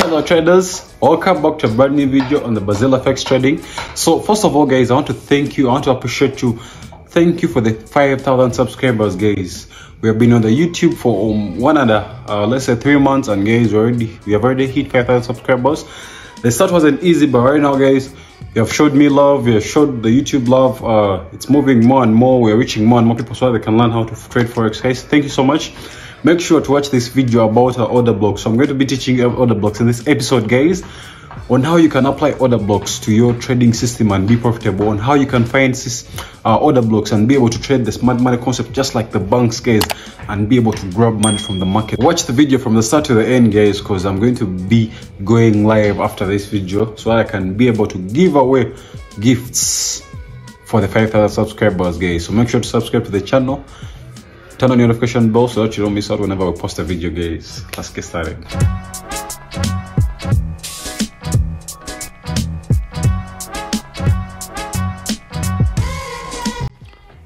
Hello traders, welcome back to a brand new video on the Bazil FX trading. So first of all guys, I want to thank you, I want to appreciate you. Thank you for the 5,000 subscribers guys. We have been on the YouTube for um, one and a, uh, let's say three months and guys, we already, we have already hit 5,000 subscribers. The start wasn't easy, but right now guys, you have showed me love, you have showed the YouTube love. Uh, it's moving more and more, we're reaching more and more people so they can learn how to trade Forex guys. Thank you so much make sure to watch this video about our order blocks so i'm going to be teaching you order blocks in this episode guys on how you can apply order blocks to your trading system and be profitable on how you can find uh, order blocks and be able to trade the smart money concept just like the banks guys and be able to grab money from the market. Watch the video from the start to the end guys because i'm going to be going live after this video so i can be able to give away gifts for the 5000 subscribers guys. So make sure to subscribe to the channel turn on your notification bell so that you don't miss out whenever we post a video guys. Let's get started.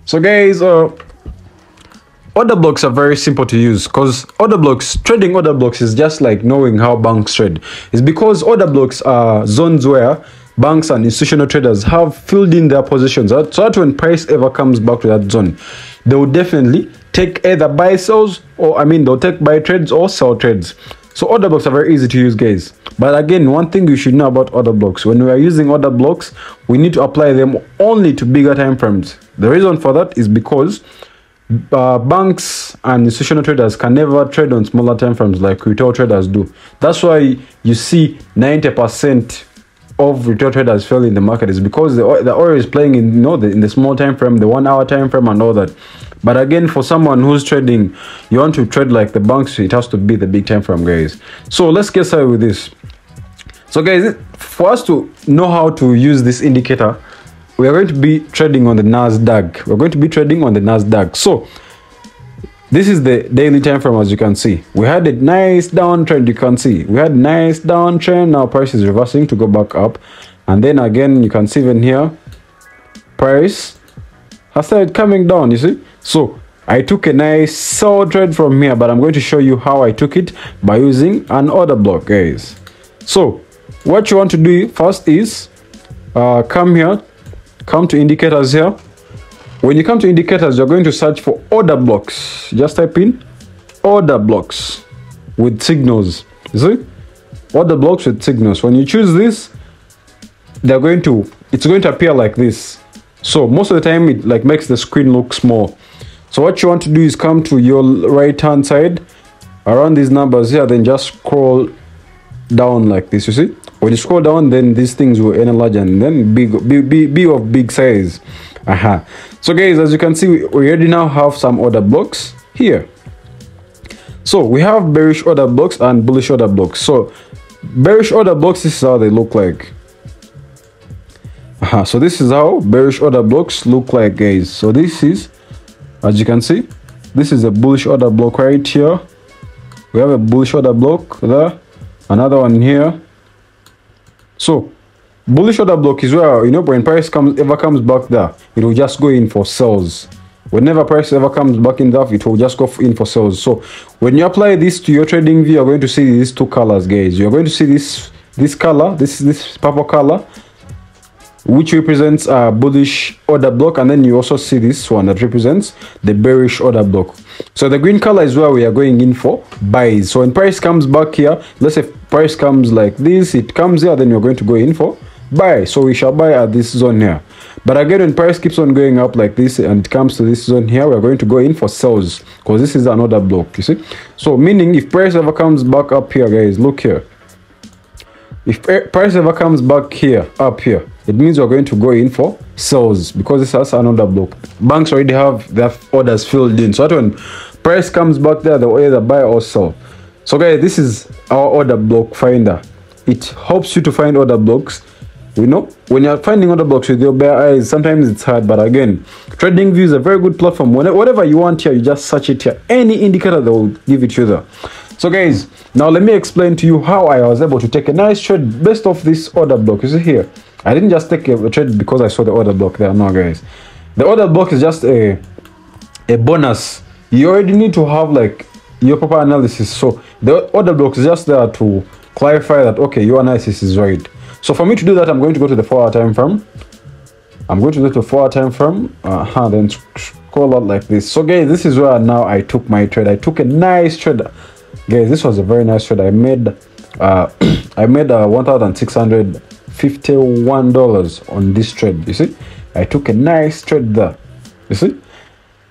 So guys uh order blocks are very simple to use because order blocks trading order blocks is just like knowing how banks trade. It's because order blocks are zones where banks and institutional traders have filled in their positions so that when price ever comes back to that zone they will definitely take either buy sells or I mean they'll take buy trades or sell trades. So order blocks are very easy to use guys. But again, one thing you should know about order blocks, when we are using order blocks, we need to apply them only to bigger time frames. The reason for that is because uh, banks and institutional traders can never trade on smaller time frames like retail traders do. That's why you see 90% of retail traders fail in the market is because the, the oil is playing in you know the, in the small time frame, the one hour time frame and all that. But again, for someone who's trading, you want to trade like the banks, it has to be the big time frame, guys. So let's get started with this. So guys, for us to know how to use this indicator, we are going to be trading on the Nasdaq. We're going to be trading on the Nasdaq. So this is the daily time frame as you can see. We had a nice downtrend, you can see. We had nice downtrend. Now price is reversing to go back up. And then again, you can see even here, price has started coming down, you see. So I took a nice sell trade from here, but I'm going to show you how I took it by using an order block, guys. So what you want to do first is uh, come here, come to indicators here. When you come to indicators, you're going to search for order blocks. Just type in order blocks with signals. You see? Order blocks with signals. When you choose this, they're going to, it's going to appear like this. So most of the time, it like makes the screen look small. So what you want to do is come to your right hand side around these numbers here, then just scroll down like this, you see? When you scroll down, then these things will enlarge and then be, be, be, be of big size. Aha. So guys, as you can see, we already now have some order blocks here. So we have bearish order blocks and bullish order blocks. So bearish order blocks, this is how they look like. Aha. So this is how bearish order blocks look like, guys. So this is as you can see this is a bullish order block right here. We have a bullish order block there another one here. So bullish order block is where you know when price comes ever comes back there it will just go in for sells whenever price ever comes back in there it will just go in for sells so when you apply this to your TradingView you're going to see these two colors guys. You're going to see this this color this is this purple color which represents a bullish order block and then you also see this one that represents the bearish order block. So the green color is where we are going in for buys. So when price comes back here let's say price comes like this it comes here then you're going to go in for buy. So we shall buy at this zone here. But again when price keeps on going up like this and it comes to this zone here we're going to go in for sells because this is an order block you see? So meaning if price ever comes back up here guys look here. If price ever comes back here up here it means we're going to go in for sales because this has an order block. Banks already have their orders filled in. So that when price comes back there they'll either buy or sell. So guys this is our order block finder. It helps you to find order blocks. You know when you're finding order blocks with your bare eyes sometimes it's hard. But again TradingView is a very good platform. Whatever you want here you just search it here. Any indicator they will give it to you there. So guys now let me explain to you how i was able to take a nice trade based off this order block. You see here I didn't just take a trade because I saw the order block there. No, guys. The order block is just a a bonus. You already need to have like your proper analysis. So the order block is just there to clarify that okay, your analysis is right. So for me to do that, I'm going to go to the four-hour time frame. I'm going to go to the four-hour time frame. Uh -huh, then scroll out like this. So guys, this is where now I took my trade. I took a nice trade. Guys, this was a very nice trade. I made uh I made uh 1,600 $51 on this trade. You see, I took a nice trade there. You see,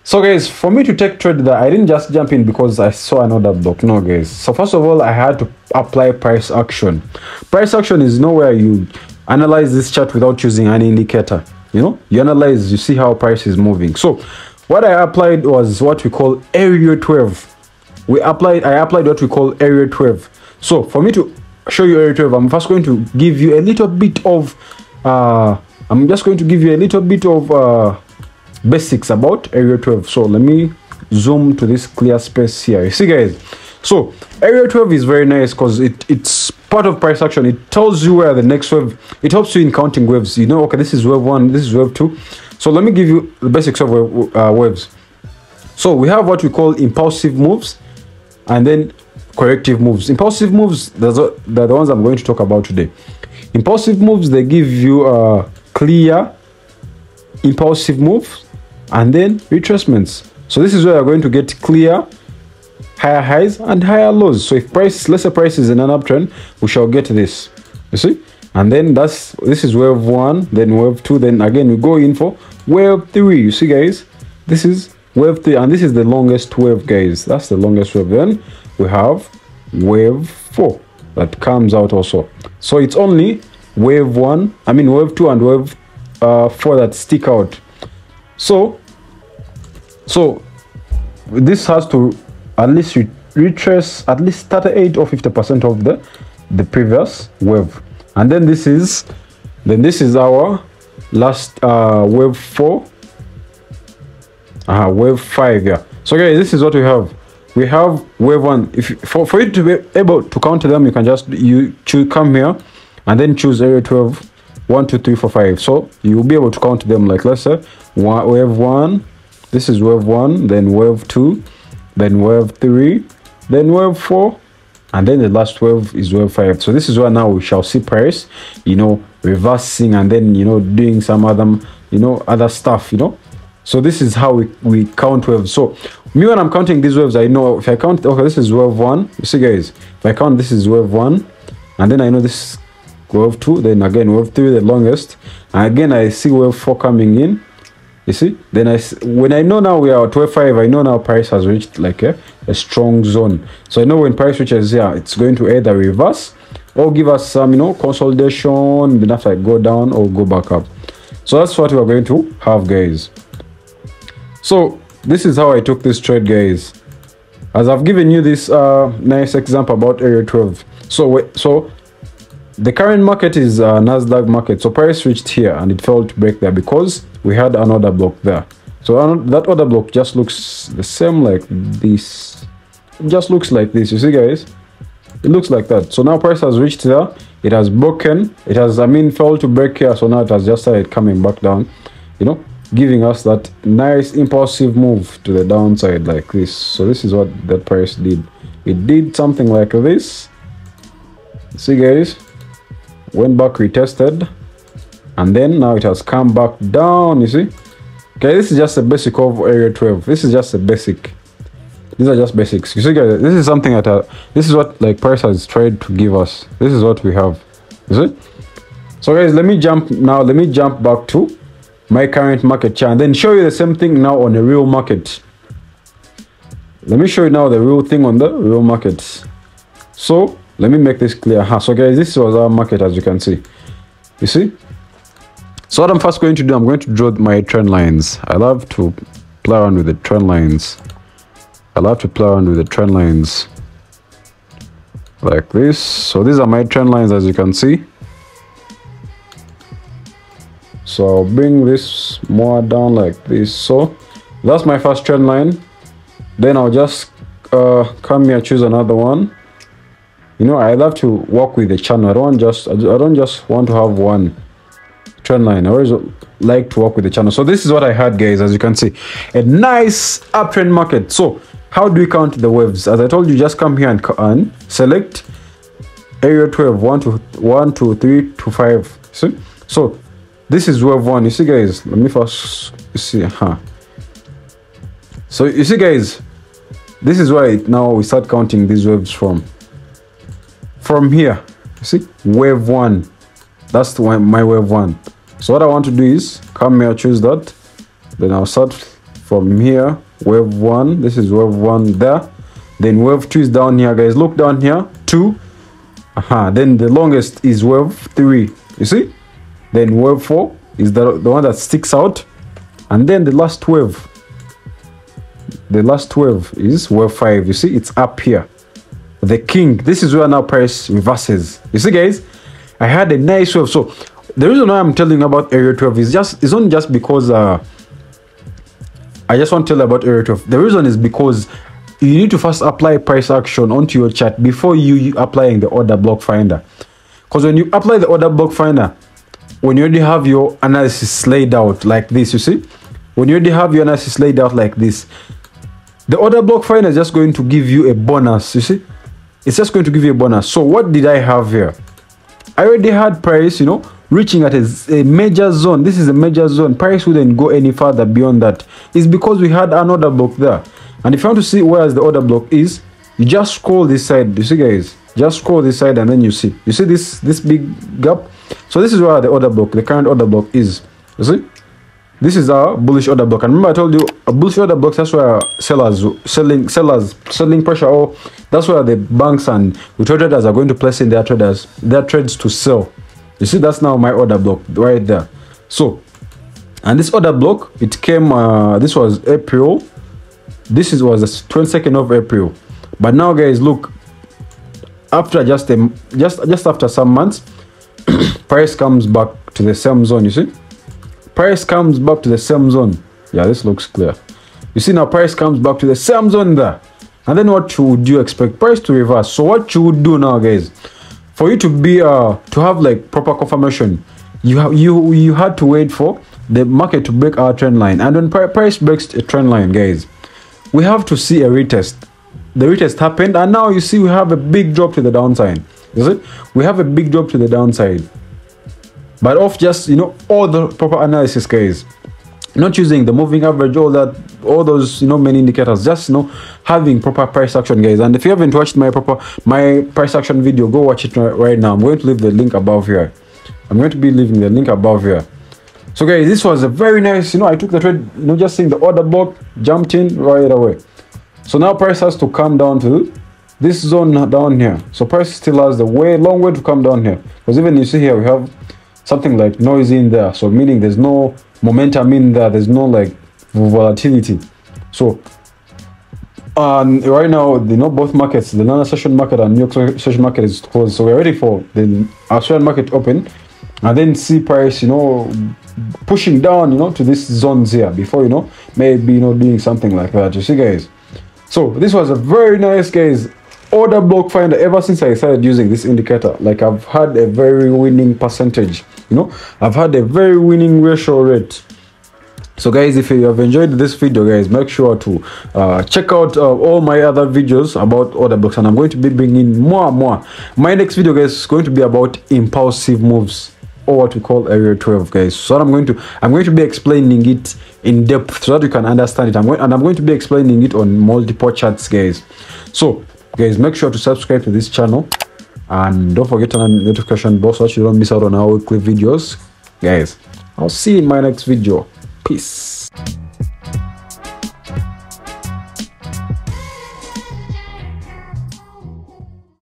so guys, for me to take trade there, I didn't just jump in because I saw an order block. No, guys. So first of all, I had to apply price action. Price action is nowhere you analyze this chart without using any indicator. You know, you analyze, you see how price is moving. So what I applied was what we call area 12. We applied, I applied what we call area 12. So for me to show you area 12 i'm first going to give you a little bit of uh i'm just going to give you a little bit of uh basics about area 12 so let me zoom to this clear space here. You see guys? So area 12 is very nice because it it's part of price action. It tells you where the next wave it helps you in counting waves. You know okay this is wave one this is wave two. So let me give you the basics of uh, waves. So we have what we call impulsive moves and then corrective moves. Impulsive moves those are, the ones i'm going to talk about today. Impulsive moves they give you a clear impulsive moves and then retracements. So this is where you're going to get clear higher highs and higher lows. So if price let's say price is in an uptrend we shall get this. You see? And then that's this is wave one then wave two then again we go in for wave three. You see guys? This is wave three and this is the longest wave guys. That's the longest wave. Then we have wave four that comes out also. So it's only wave one i mean wave two and wave uh, four that stick out. So so this has to at least re- retrace at least 38 or 50 percent of the the previous wave. And then this is then this is our last uh wave four. Uh wave five yeah. So guys this is what we have we have wave one. If for, for you to be able to count them you can just you choose come here and then choose area 12 1 2 3 4 5 so you'll be able to count them like let's say one, wave one this is wave one then wave two then wave three then wave four and then the last wave is wave five. So this is where now we shall see price you know reversing and then you know doing some other you know other stuff you know so this is how we, we count waves. So me when i'm counting these waves i know if i count okay this is wave one. You see guys if i count this is wave one and then i know this wave two then again wave three the longest. And again i see wave four coming in. You see? Then I, when i know now we are at wave five i know now price has reached like a, a strong zone. So i know when price reaches here it's going to either reverse or give us some you know consolidation. Then after i go down or go back up. So that's what we're going to have guys so this is how i took this trade guys. As i've given you this uh nice example about area 12 so so the current market is uh, nasdaq market. So price reached here and it failed to break there because we had an order block there. So that other block just looks the same like this. It just looks like this you see guys? It looks like that. So now price has reached there. It has broken. It has i mean failed to break here. So now it has just started coming back down you know giving us that nice impulsive move to the downside like this. So this is what that price did. It did something like this. See guys went back retested and then now it has come back down you see? Okay this is just a basic of area 12 this is just a basic. These are just basics. You see guys this is something that uh, this is what like price has tried to give us. This is what we have you see? So guys let me jump now. Let me jump back to my current market chart and then show you the same thing now on a real market let me show you now the real thing on the real market so let me make this clear. Huh. so guys this was our market as you can see. You see? So what i'm first going to do i'm going to draw my trend lines. I love to play around with the trend lines. I love to play around with the trend lines. Like this. So these are my trend lines as you can see so I'll bring this more down like this. So that's my first trend line. Then I'll just uh, come here choose another one. You know I love to work with the channel. I don't just I don't just want to have one trend line. I always like to work with the channel. So this is what I had guys as you can see. A nice uptrend market. So how do we count the waves? As I told you just come here and, and select area 12 1 to 1 to 3 to 5 see? So this is wave 1 you see guys let me first see huh. So you see guys this is why now we start counting these waves from. From here you see wave 1 that's the my wave 1 so what i want to do is come here choose that. Then i'll start from here wave 1 this is wave 1 there. Then wave 2 is down here guys. Look down here 2 uh-huh. then the longest is wave 3 you see then wave 4 is the, the one that sticks out. And then the last wave the last wave is wave 5 you see it's up here. The king this is where now price reverses you see guys i had a nice wave. So the reason why i'm telling about area 12 is just it's not just because uh i just want to tell you about area 12 the reason is because you need to first apply price action onto your chart before you, you applying the order block finder. Because when you apply the order block finder when you already have your analysis laid out like this you see? When you already have your analysis laid out like this the order block finder is just going to give you a bonus you see? It's just going to give you a bonus. So what did i have here? I already had price you know reaching at a, a major zone. This is a major zone. Price wouldn't go any further beyond that. It's because we had an order block there. And if you want to see where the order block is you just scroll this side you see guys? Just scroll this side and then you see. You see this this big gap so this is where the order block the current order block is. You see? This is our bullish order block and remember i told you a bullish order block that's where sellers selling sellers selling pressure or that's where the banks and the traders are going to place in their traders their trades to sell. You see that's now my order block right there. So and this order block it came uh this was april. This is was the 22nd of april. But now guys look after just a just just after some months price comes back to the same zone you see? Price comes back to the same zone. Yeah this looks clear. You see now price comes back to the same zone there. And then what would you expect price to reverse? So what you would do now guys for you to be uh to have like proper confirmation you have you you had to wait for the market to break our trend line. And when price breaks a trend line guys we have to see a retest. The retest happened and now you see we have a big drop to the downside is it? We have a big drop to the downside. But off just you know all the proper analysis guys. Not using the moving average all that all those you know many indicators just you know having proper price action guys. And if you haven't watched my proper my price action video go watch it right now. I'm going to leave the link above here. I'm going to be leaving the link above here. So guys this was a very nice you know i took the trade you know just seeing the order block jumped in right away. So now price has to come down to this zone down here. So price still has the way long way to come down here. Because even you see here we have something like noise in there. So meaning there's no momentum in there. There's no like volatility. So and right now you know both markets the London session market and New York session market is closed. So we're ready for the Australian market open and then see price you know pushing down you know to these zones here before you know maybe you know doing something like that. You see guys? So this was a very nice guys order block finder ever since i started using this indicator. Like i've had a very winning percentage you know? I've had a very winning ratio rate. So guys if you have enjoyed this video guys make sure to uh, check out uh, all my other videos about order blocks. And i'm going to be bringing more and more. My next video guys is going to be about impulsive moves or what we call area 12 guys. So i'm going to i'm going to be explaining it in depth so that you can understand it. I'm going and i'm going to be explaining it on multiple charts guys. So guys make sure to subscribe to this channel. And don't forget to turn on notification bell so that you don't miss out on our weekly videos. Guys i'll see you in my next video. Peace